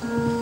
Молитва